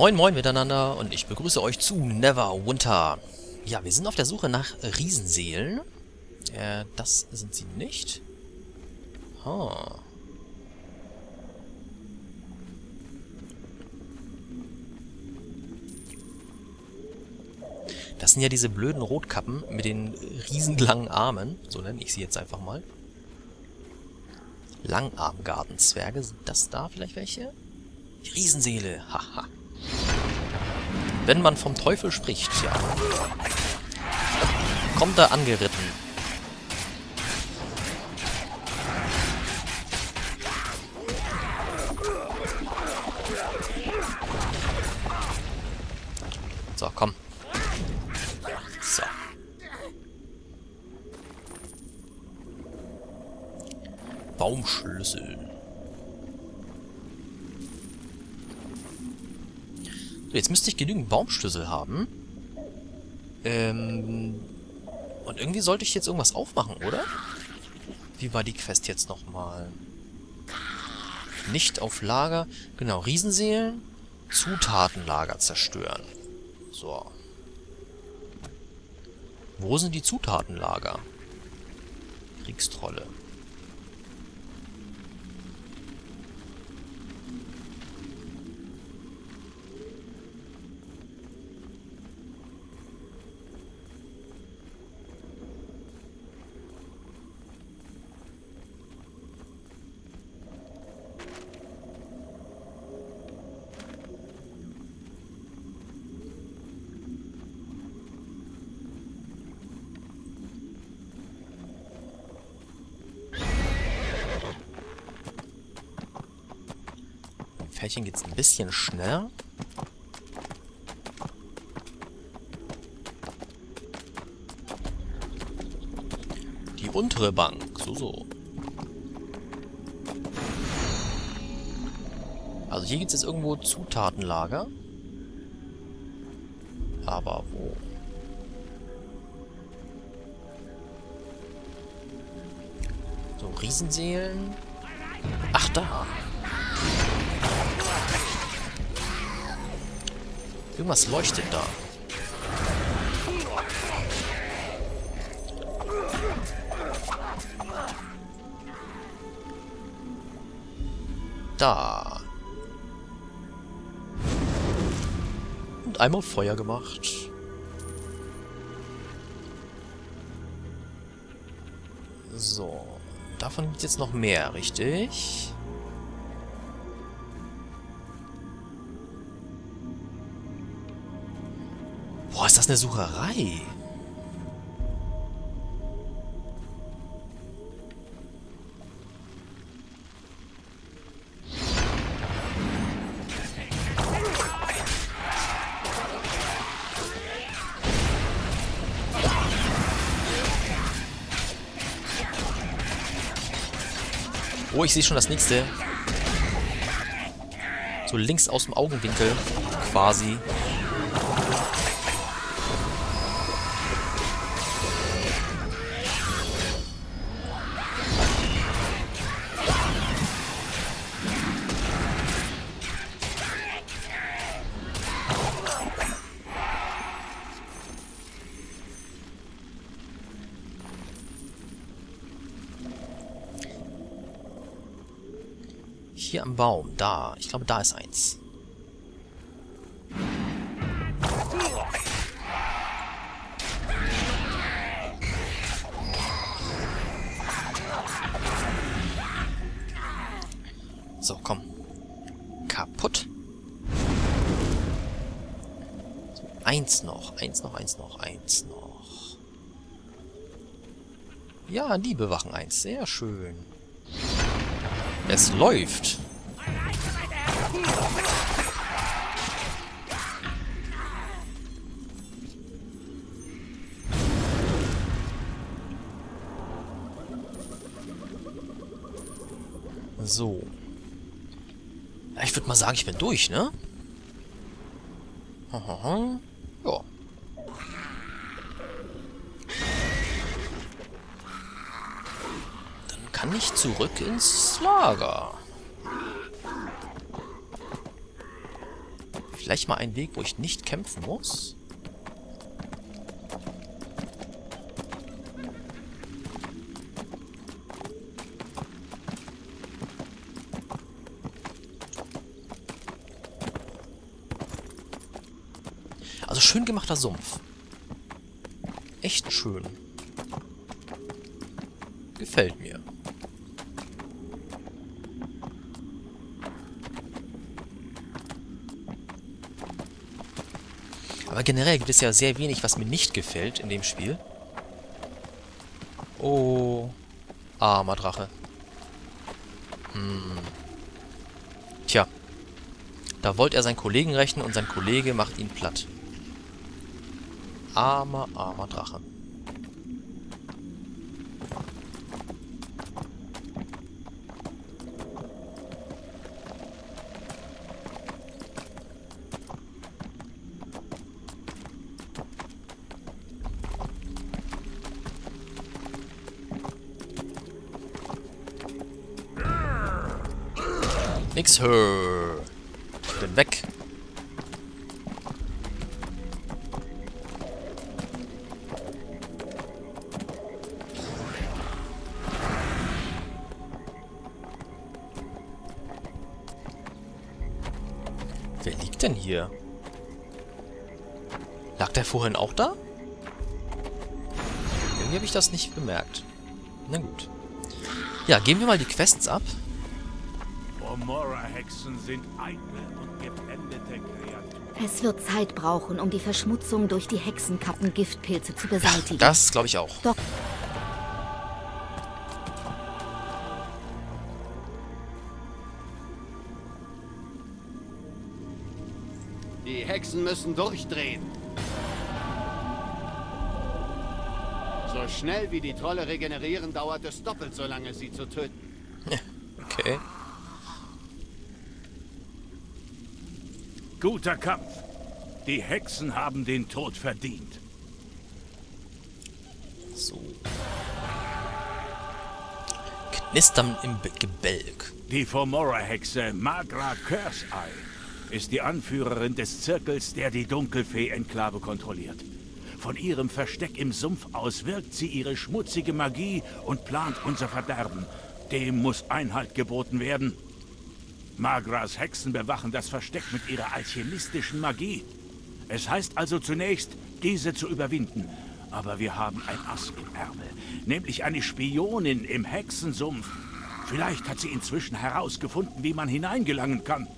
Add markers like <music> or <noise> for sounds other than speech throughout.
Moin moin miteinander und ich begrüße euch zu Neverwinter. Ja, wir sind auf der Suche nach Riesenseelen. Äh, das sind sie nicht. Huh. Das sind ja diese blöden Rotkappen mit den riesenlangen Armen. So nenne ich sie jetzt einfach mal. Langarmgartenzwerge. Sind das da vielleicht welche? Die Riesenseele. Haha. Wenn man vom Teufel spricht, ja. Kommt er angeritten. So, komm. So. Baumschlüssel. So, jetzt müsste ich genügend Baumschlüssel haben. Ähm, und irgendwie sollte ich jetzt irgendwas aufmachen, oder? Wie war die Quest jetzt nochmal? Nicht auf Lager. Genau, Riesenseelen. Zutatenlager zerstören. So. Wo sind die Zutatenlager? Kriegstrolle. Pferdchen geht es ein bisschen schneller. Die untere Bank. So, so. Also hier gibt es jetzt irgendwo Zutatenlager. Aber wo? So, Riesenseelen. Ach, da. Irgendwas leuchtet da. Da. Und einmal Feuer gemacht. So. Davon gibt es jetzt noch mehr, richtig? Eine Sucherei. Oh, ich sehe schon das nächste. So links aus dem Augenwinkel quasi. Hier am Baum, da. Ich glaube, da ist eins. So, komm. Kaputt. So, eins noch, eins noch, eins noch, eins noch. Ja, die bewachen eins. Sehr schön. Es läuft. So. Ich würde mal sagen, ich bin durch, ne? Ja. Dann kann ich zurück ins Lager. Vielleicht mal einen Weg, wo ich nicht kämpfen muss. Also schön gemachter Sumpf. Echt schön. Gefällt mir. Aber generell gibt es ja sehr wenig, was mir nicht gefällt in dem Spiel. Oh. Armer Drache. Hm. Tja. Da wollte er seinen Kollegen rächen und sein Kollege macht ihn platt. Armer, armer Drache. Hör. Ich bin weg. Wer liegt denn hier? Lag der vorhin auch da? Irgendwie habe ich das nicht bemerkt. Na gut. Ja, geben wir mal die Quests ab. Omora-Hexen sind eitle und geblendete Kreaturen. Es wird Zeit brauchen, um die Verschmutzung durch die Hexenkappen Giftpilze zu beseitigen. Das glaube ich auch. Doch Die Hexen müssen durchdrehen. So schnell wie die Trolle regenerieren, dauert es doppelt so lange, sie zu töten. Okay. Guter Kampf. Die Hexen haben den Tod verdient. So. Knistern im Gebälk. Die Fomora-Hexe Magra Curse-Eye ist die Anführerin des Zirkels, der die Dunkelfee-Enklave kontrolliert. Von ihrem Versteck im Sumpf aus wirkt sie ihre schmutzige Magie und plant unser Verderben. Dem muss Einhalt geboten werden. Magras Hexen bewachen das Versteck mit ihrer alchemistischen Magie. Es heißt also zunächst, diese zu überwinden. Aber wir haben ein Ass im Ärmel, nämlich eine Spionin im Hexensumpf. Vielleicht hat sie inzwischen herausgefunden, wie man hineingelangen kann.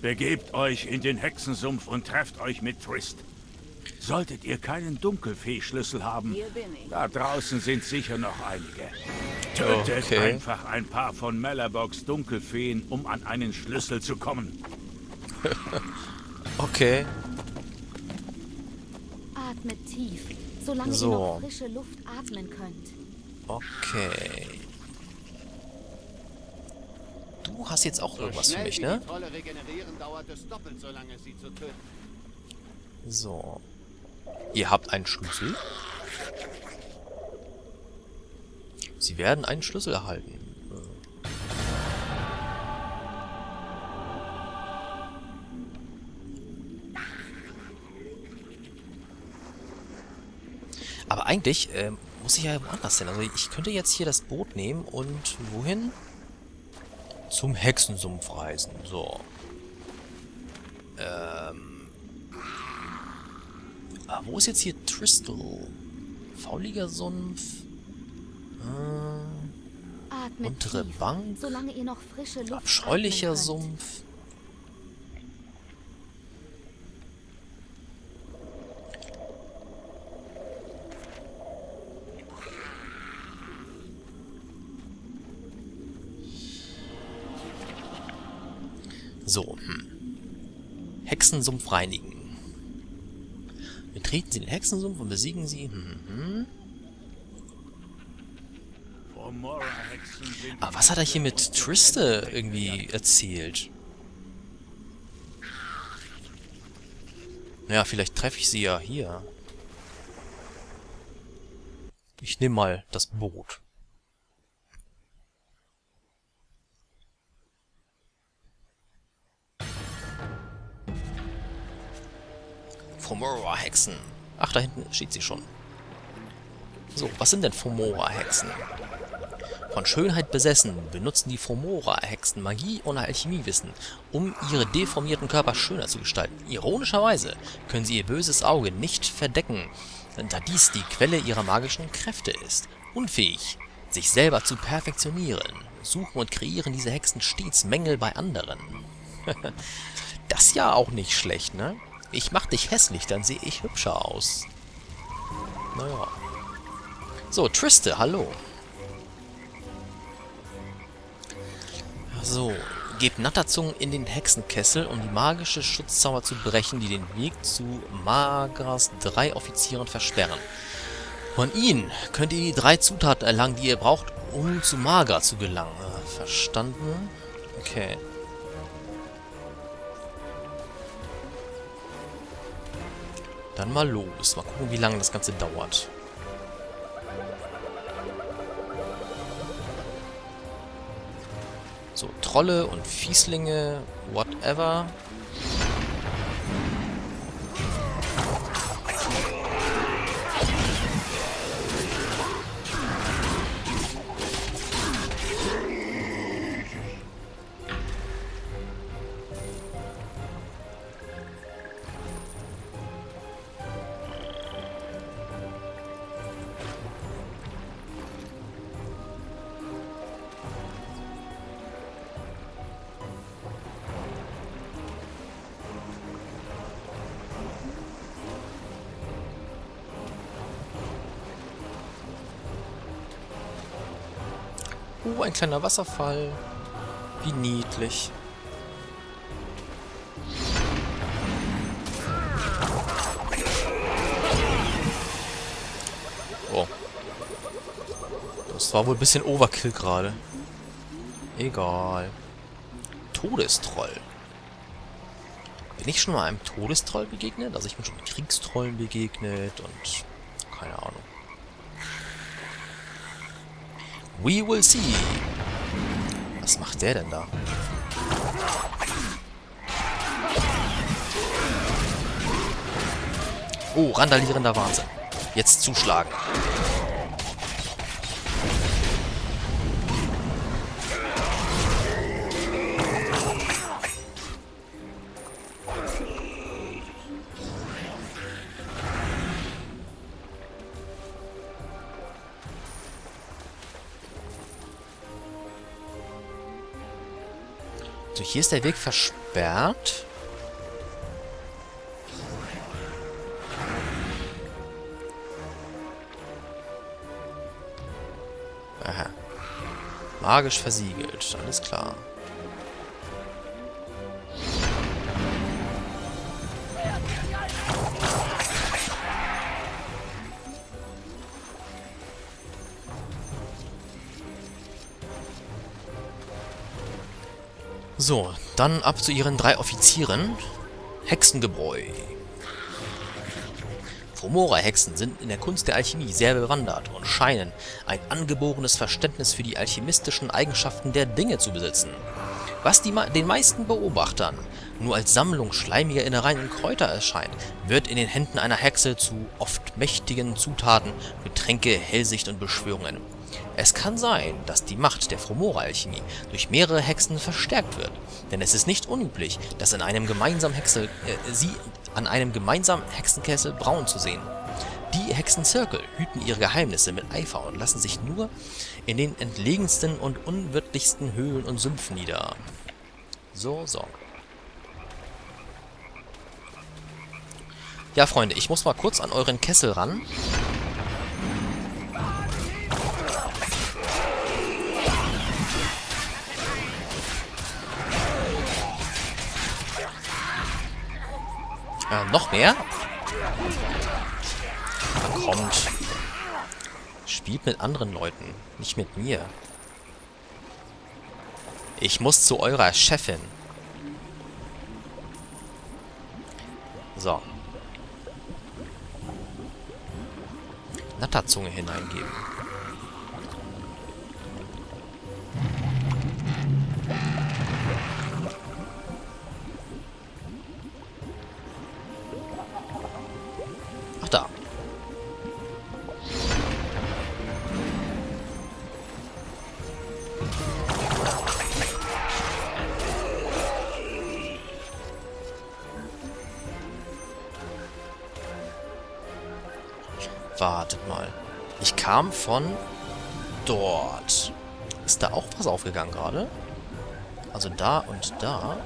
Begebt euch in den Hexensumpf und trefft euch mit Trist. Solltet ihr keinen Dunkelfee-Schlüssel haben, da draußen sind sicher noch einige. Tötet Okay. einfach ein paar von Malabogs Dunkelfeen, um an einen Schlüssel zu kommen. <laughs> Okay. atmet tief, solange So. ihr noch frische Luft atmen könnt. Okay. Du hast jetzt auch So irgendwas für mich, ne? die Trolle regenerieren, dauert es doppelt so Ihr habt einen Schlüssel. Sie werden einen Schlüssel erhalten. Äh. Aber eigentlich ähm, muss ich ja woanders hin. Also ich könnte jetzt hier das Boot nehmen und wohin? Zum Hexensumpf reisen. So. Ähm. Ah, wo ist jetzt hier Tristal? Fauliger Sumpf. Äh, Untere tief, Bank. solange ihr noch frische Luft abscheulicher. Sumpf. So, hm. Hexensumpf reinigen. Betreten Sie den Hexensumpf und besiegen Sie. Hm, hm. Sind Aber was hat er hier mit Triste irgendwie erzählt? Naja, vielleicht treffe ich sie ja hier. Ich nehme mal das Boot. Fomora-Hexen. Ach, da hinten steht sie schon. So, was sind denn Fomora-Hexen? Von Schönheit besessen, benutzen die Fomora-Hexen Magie und Alchemiewissen, um ihre deformierten Körper schöner zu gestalten. Ironischerweise können sie ihr böses Auge nicht verdecken, da dies die Quelle ihrer magischen Kräfte ist. Unfähig, sich selber zu perfektionieren, suchen und kreieren diese Hexen stets Mängel bei anderen. <laughs> das ja auch nicht schlecht, ne? Ich mach dich hässlich, dann sehe ich hübscher aus. Naja. So, Triste, hallo. So, gebt Natterzungen in den Hexenkessel, um die magische Schutzzauber zu brechen, die den Weg zu Magras drei Offizieren versperren. Von ihnen könnt ihr die drei Zutaten erlangen, die ihr braucht, um zu Magra zu gelangen. Äh, verstanden? Okay. Dann mal los. Mal gucken, wie lange das Ganze dauert. So, Trolle und Fieslinge, whatever. Oh, ein kleiner Wasserfall. Wie niedlich. Oh. Das war wohl ein bisschen Overkill gerade. Egal. Todestroll. Bin ich schon mal einem Todestroll begegnet? Also ich bin schon Kriegstrollen begegnet und... Keine Ahnung. We will see. Was macht der denn da? Oh, randalierender Wahnsinn. Jetzt zuschlagen. Hier ist der Weg versperrt. Aha. Magisch versiegelt, alles klar. So, dann ab zu ihren drei Offizieren. Hexengebräu. Fomora-Hexen sind in der Kunst der Alchemie sehr bewandert und scheinen ein angeborenes Verständnis für die alchemistischen Eigenschaften der Dinge zu besitzen. Was den meisten Beobachtern nur als Sammlung schleimiger Innereien und Kräuter erscheint, wird in den Händen einer Hexe zu oft mächtigen Zutaten für Tränke, Hellsicht und Beschwörungen. Es kann sein, dass die Macht der Fromora-Alchemie durch mehrere Hexen verstärkt wird, denn es ist nicht unüblich, dass in einem gemeinsamen Hexel, äh, sie an einem gemeinsamen Hexenkessel brauen zu sehen. Die Hexenzirkel hüten ihre Geheimnisse mit Eifer und lassen sich nur in den entlegensten und unwirtlichsten Höhlen und Sümpfen nieder. So, so. Ja, Freunde, ich muss mal kurz an euren Kessel ran. Äh, noch mehr? kommt. Spielt mit anderen Leuten, nicht mit mir. Ich muss zu eurer Chefin. So. Natterzunge hineingeben. Wartet mal. Ich kam von dort. Ist da auch was aufgegangen gerade? Also da und da.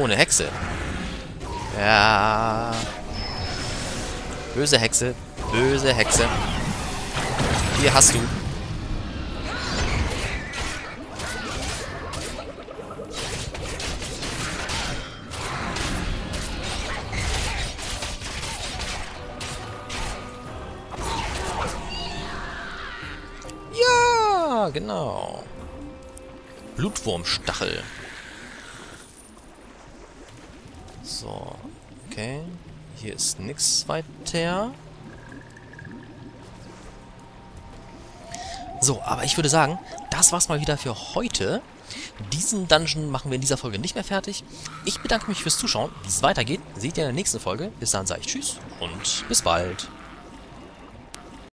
Oh, eine Hexe. Ja. Böse Hexe. Böse Hexe. Hier hast du. Ja, genau. Blutwurmstachel. So, okay. Hier ist nichts weiter. So, aber ich würde sagen, das war's mal wieder für heute. Diesen Dungeon machen wir in dieser Folge nicht mehr fertig. Ich bedanke mich fürs Zuschauen. Wie es weitergeht, seht ihr in der nächsten Folge. Bis dann sage ich Tschüss und bis bald.